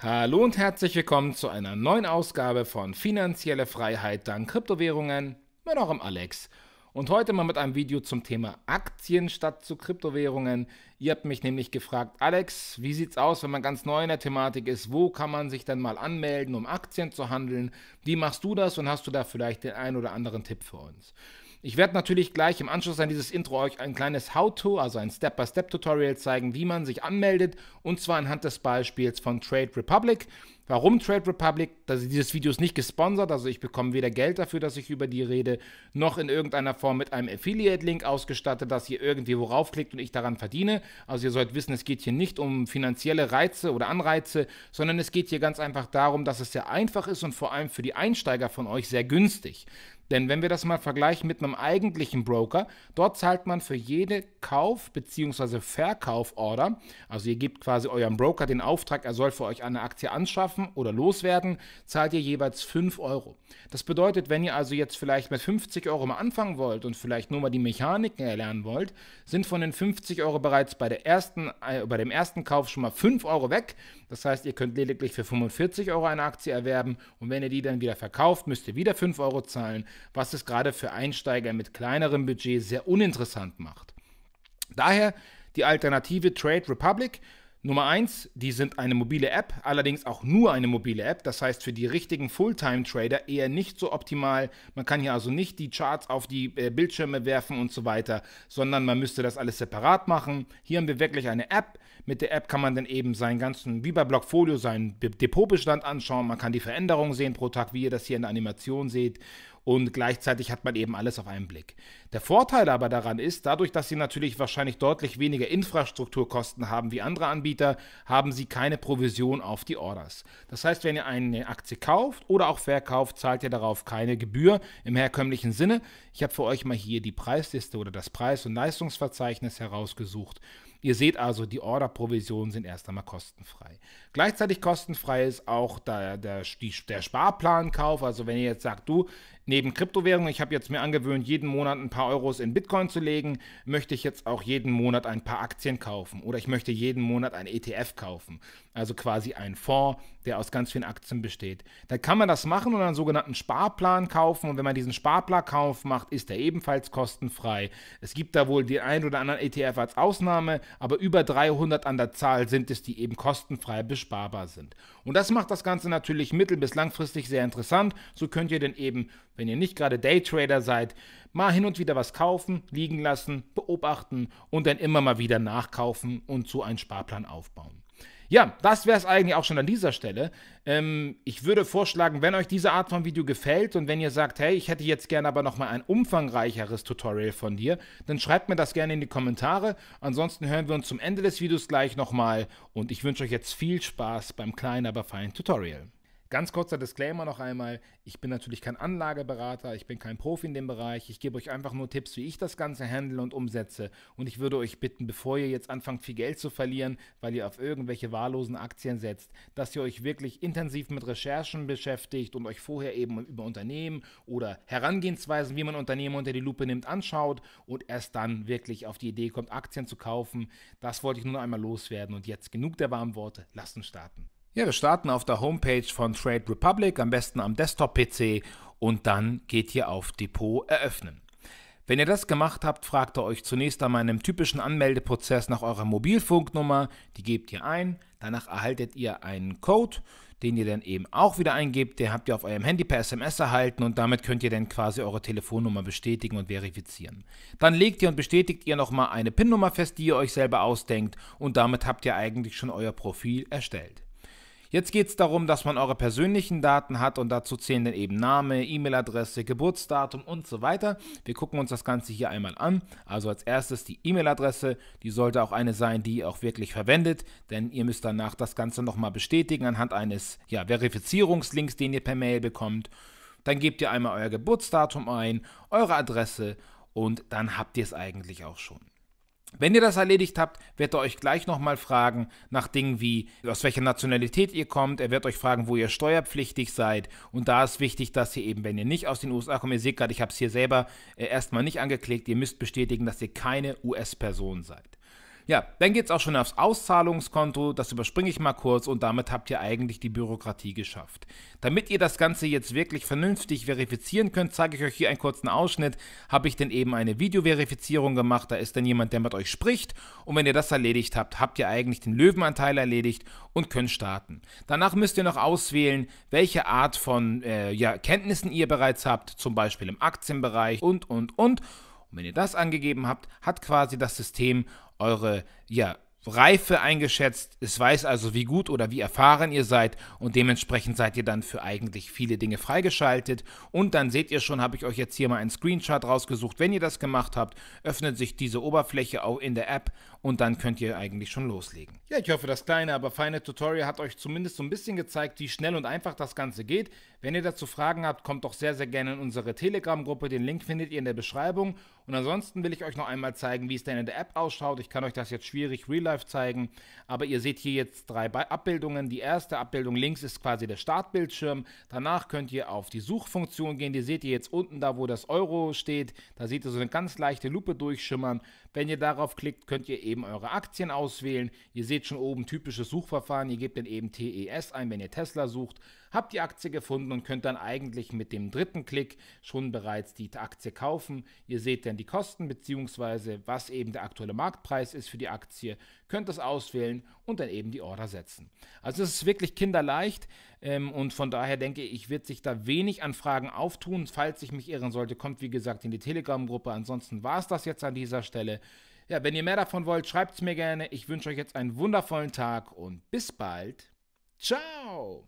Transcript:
Hallo und herzlich willkommen zu einer neuen Ausgabe von Finanzielle Freiheit dank Kryptowährungen mit eurem Alex. Und heute mal mit einem Video zum Thema Aktien statt zu Kryptowährungen. Ihr habt mich nämlich gefragt, Alex, wie sieht's aus, wenn man ganz neu in der Thematik ist? Wo kann man sich denn mal anmelden, um Aktien zu handeln? Wie machst du das und hast du da vielleicht den einen oder anderen Tipp für uns? Ich werde natürlich gleich im Anschluss an dieses Intro euch ein kleines How-To, also ein Step-by-Step-Tutorial zeigen, wie man sich anmeldet und zwar anhand des Beispiels von Trade Republic. Warum Trade Republic? Das, dieses Video ist nicht gesponsert, also ich bekomme weder Geld dafür, dass ich über die rede, noch in irgendeiner Form mit einem Affiliate-Link ausgestattet, dass ihr irgendwie worauf klickt und ich daran verdiene. Also ihr sollt wissen, es geht hier nicht um finanzielle Reize oder Anreize, sondern es geht hier ganz einfach darum, dass es sehr einfach ist und vor allem für die Einsteiger von euch sehr günstig. Denn wenn wir das mal vergleichen mit einem eigentlichen Broker, dort zahlt man für jede Kauf- bzw. Verkauforder, also ihr gebt quasi eurem Broker den Auftrag, er soll für euch eine Aktie anschaffen oder loswerden, zahlt ihr jeweils 5 Euro. Das bedeutet, wenn ihr also jetzt vielleicht mit 50 Euro mal anfangen wollt und vielleicht nur mal die Mechaniken erlernen wollt, sind von den 50 Euro bereits bei, der ersten, äh, bei dem ersten Kauf schon mal 5 Euro weg. Das heißt, ihr könnt lediglich für 45 Euro eine Aktie erwerben und wenn ihr die dann wieder verkauft, müsst ihr wieder 5 Euro zahlen was es gerade für Einsteiger mit kleinerem Budget sehr uninteressant macht. Daher die Alternative Trade Republic. Nummer 1, die sind eine mobile App, allerdings auch nur eine mobile App. Das heißt für die richtigen Fulltime-Trader eher nicht so optimal. Man kann hier also nicht die Charts auf die äh, Bildschirme werfen und so weiter, sondern man müsste das alles separat machen. Hier haben wir wirklich eine App. Mit der App kann man dann eben seinen ganzen, wie bei Blockfolio, seinen Depotbestand anschauen. Man kann die Veränderungen sehen pro Tag, wie ihr das hier in der Animation seht und gleichzeitig hat man eben alles auf einen Blick. Der Vorteil aber daran ist, dadurch, dass sie natürlich wahrscheinlich deutlich weniger Infrastrukturkosten haben wie andere Anbieter, haben sie keine Provision auf die Orders. Das heißt, wenn ihr eine Aktie kauft oder auch verkauft, zahlt ihr darauf keine Gebühr im herkömmlichen Sinne. Ich habe für euch mal hier die Preisliste oder das Preis- und Leistungsverzeichnis herausgesucht. Ihr seht also, die Orderprovisionen sind erst einmal kostenfrei. Gleichzeitig kostenfrei ist auch der, der, der Sparplankauf. Also wenn ihr jetzt sagt, du, neben Kryptowährungen, ich habe jetzt mir angewöhnt, jeden Monat ein paar Euros in Bitcoin zu legen, möchte ich jetzt auch jeden Monat ein paar Aktien kaufen oder ich möchte jeden Monat ein ETF kaufen. Also quasi ein Fonds, der aus ganz vielen Aktien besteht. Dann kann man das machen und einen sogenannten Sparplan kaufen. Und wenn man diesen Sparplankauf macht, ist er ebenfalls kostenfrei. Es gibt da wohl den einen oder anderen ETF als Ausnahme, aber über 300 an der Zahl sind es, die eben kostenfrei besparbar sind. Und das macht das Ganze natürlich mittel- bis langfristig sehr interessant. So könnt ihr denn eben, wenn ihr nicht gerade Daytrader seid, mal hin und wieder was kaufen, liegen lassen, beobachten und dann immer mal wieder nachkaufen und so einen Sparplan aufbauen. Ja, das wäre es eigentlich auch schon an dieser Stelle. Ähm, ich würde vorschlagen, wenn euch diese Art von Video gefällt und wenn ihr sagt, hey, ich hätte jetzt gerne aber nochmal ein umfangreicheres Tutorial von dir, dann schreibt mir das gerne in die Kommentare. Ansonsten hören wir uns zum Ende des Videos gleich nochmal und ich wünsche euch jetzt viel Spaß beim kleinen, aber feinen Tutorial. Ganz kurzer Disclaimer noch einmal. Ich bin natürlich kein Anlageberater, ich bin kein Profi in dem Bereich. Ich gebe euch einfach nur Tipps, wie ich das Ganze handle und umsetze. Und ich würde euch bitten, bevor ihr jetzt anfangt, viel Geld zu verlieren, weil ihr auf irgendwelche wahllosen Aktien setzt, dass ihr euch wirklich intensiv mit Recherchen beschäftigt und euch vorher eben über Unternehmen oder Herangehensweisen, wie man Unternehmen unter die Lupe nimmt, anschaut und erst dann wirklich auf die Idee kommt, Aktien zu kaufen. Das wollte ich nur einmal loswerden. Und jetzt genug der warmen Worte. Lasst uns starten. Ja, wir starten auf der Homepage von Trade Republic, am besten am Desktop-PC und dann geht ihr auf Depot eröffnen. Wenn ihr das gemacht habt, fragt ihr euch zunächst an meinem typischen Anmeldeprozess nach eurer Mobilfunknummer, die gebt ihr ein, danach erhaltet ihr einen Code, den ihr dann eben auch wieder eingebt, den habt ihr auf eurem Handy per SMS erhalten und damit könnt ihr dann quasi eure Telefonnummer bestätigen und verifizieren. Dann legt ihr und bestätigt ihr nochmal eine PIN-Nummer fest, die ihr euch selber ausdenkt und damit habt ihr eigentlich schon euer Profil erstellt. Jetzt geht es darum, dass man eure persönlichen Daten hat und dazu zählen dann eben Name, E-Mail-Adresse, Geburtsdatum und so weiter. Wir gucken uns das Ganze hier einmal an. Also als erstes die E-Mail-Adresse, die sollte auch eine sein, die ihr auch wirklich verwendet, denn ihr müsst danach das Ganze nochmal bestätigen anhand eines ja, Verifizierungslinks, den ihr per Mail bekommt. Dann gebt ihr einmal euer Geburtsdatum ein, eure Adresse und dann habt ihr es eigentlich auch schon. Wenn ihr das erledigt habt, wird er euch gleich nochmal fragen nach Dingen wie, aus welcher Nationalität ihr kommt. Er wird euch fragen, wo ihr steuerpflichtig seid. Und da ist wichtig, dass ihr eben, wenn ihr nicht aus den USA kommt, ihr seht gerade, ich habe es hier selber äh, erstmal nicht angeklickt, ihr müsst bestätigen, dass ihr keine US-Person seid. Ja, dann geht es auch schon aufs Auszahlungskonto, das überspringe ich mal kurz und damit habt ihr eigentlich die Bürokratie geschafft. Damit ihr das Ganze jetzt wirklich vernünftig verifizieren könnt, zeige ich euch hier einen kurzen Ausschnitt, habe ich denn eben eine Videoverifizierung gemacht, da ist dann jemand, der mit euch spricht und wenn ihr das erledigt habt, habt ihr eigentlich den Löwenanteil erledigt und könnt starten. Danach müsst ihr noch auswählen, welche Art von äh, ja, Kenntnissen ihr bereits habt, zum Beispiel im Aktienbereich und, und, und. Und wenn ihr das angegeben habt, hat quasi das System eure ja, Reife eingeschätzt. Es weiß also, wie gut oder wie erfahren ihr seid und dementsprechend seid ihr dann für eigentlich viele Dinge freigeschaltet. Und dann seht ihr schon, habe ich euch jetzt hier mal einen Screenshot rausgesucht. Wenn ihr das gemacht habt, öffnet sich diese Oberfläche auch in der App und dann könnt ihr eigentlich schon loslegen. Ja, ich hoffe, das kleine, aber feine Tutorial hat euch zumindest so ein bisschen gezeigt, wie schnell und einfach das Ganze geht. Wenn ihr dazu Fragen habt, kommt doch sehr, sehr gerne in unsere Telegram-Gruppe. Den Link findet ihr in der Beschreibung. Und ansonsten will ich euch noch einmal zeigen, wie es denn in der App ausschaut. Ich kann euch das jetzt schwierig real life zeigen, aber ihr seht hier jetzt drei Abbildungen. Die erste Abbildung links ist quasi der Startbildschirm. Danach könnt ihr auf die Suchfunktion gehen. Die seht ihr jetzt unten da, wo das Euro steht. Da seht ihr so eine ganz leichte Lupe durchschimmern. Wenn ihr darauf klickt, könnt ihr eben eure Aktien auswählen. Ihr seht schon oben typisches Suchverfahren. Ihr gebt dann eben TES ein, wenn ihr Tesla sucht. Habt die Aktie gefunden und könnt dann eigentlich mit dem dritten Klick schon bereits die Aktie kaufen. Ihr seht dann die Kosten bzw. was eben der aktuelle Marktpreis ist für die Aktie. Könnt das auswählen und dann eben die Order setzen. Also es ist wirklich kinderleicht ähm, und von daher denke ich, wird sich da wenig an Fragen auftun. Falls ich mich irren sollte, kommt wie gesagt in die Telegram-Gruppe. Ansonsten war es das jetzt an dieser Stelle. Ja, wenn ihr mehr davon wollt, schreibt es mir gerne. Ich wünsche euch jetzt einen wundervollen Tag und bis bald. Ciao!